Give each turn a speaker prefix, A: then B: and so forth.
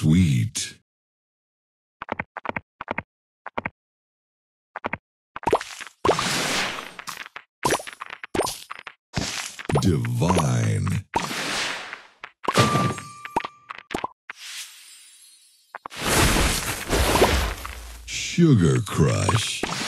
A: Sweet. Divine. Sugar Crush.